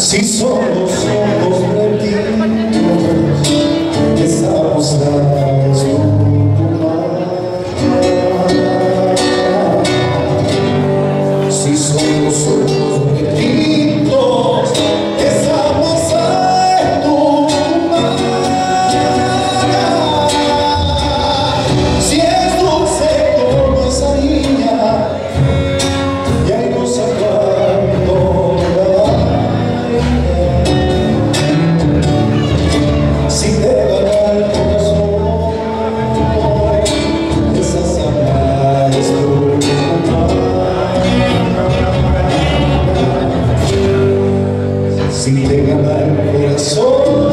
Si son Si te gana el corazón,